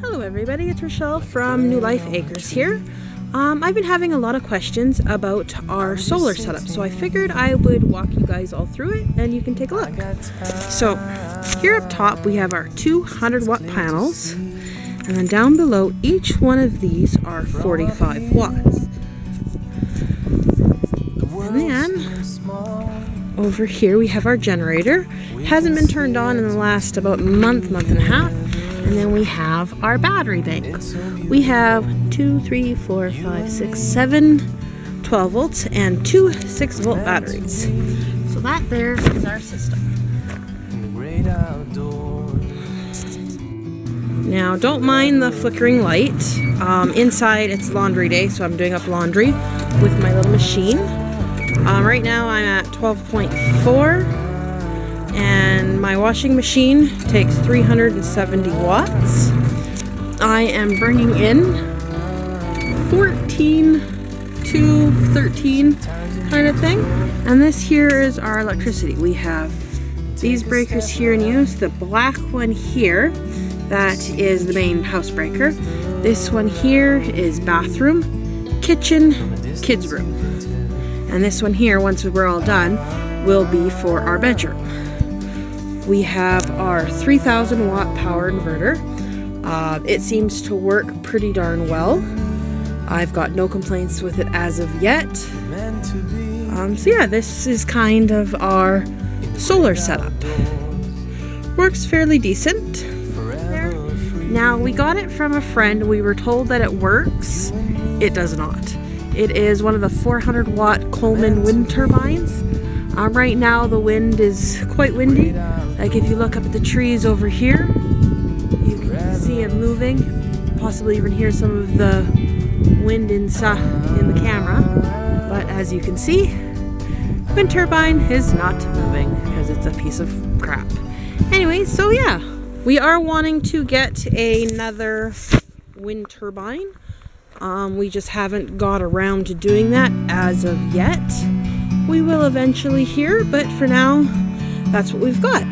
Hello everybody, it's Rochelle from New Life Acres here. Um, I've been having a lot of questions about our solar setup, so I figured I would walk you guys all through it and you can take a look. So here up top we have our 200 watt panels and then down below each one of these are 45 watts. And then over here we have our generator. Hasn't been turned on in the last about month, month and a half. And then we have our battery bank. We have two, three, four, five, six, seven 12 volts and two 6 volt batteries. So that there is our system. Now don't mind the flickering light. Um, inside it's laundry day so I'm doing up laundry with my little machine. Um, right now I'm at 12.4 and my washing machine takes 370 watts. I am bringing in 14 to 13 kind of thing. And this here is our electricity. We have these breakers here in use. The black one here, that is the main house breaker. This one here is bathroom, kitchen, kids room. And this one here, once we're all done, will be for our bedroom we have our 3000 watt power inverter. Uh, it seems to work pretty darn well. I've got no complaints with it as of yet. Um, so yeah, this is kind of our solar setup. Works fairly decent. Now we got it from a friend. We were told that it works. It does not. It is one of the 400 watt Coleman wind turbines. Um, right now the wind is quite windy. Like if you look up at the trees over here, you can see it moving. Possibly even hear some of the wind in the camera. But as you can see, wind turbine is not moving because it's a piece of crap. Anyway, so yeah, we are wanting to get another wind turbine. Um, we just haven't got around to doing that as of yet. We will eventually hear, but for now, that's what we've got.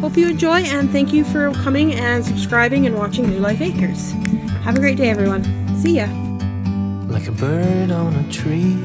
Hope you enjoy and thank you for coming and subscribing and watching New Life Acres. Have a great day, everyone. See ya. Like a bird on a tree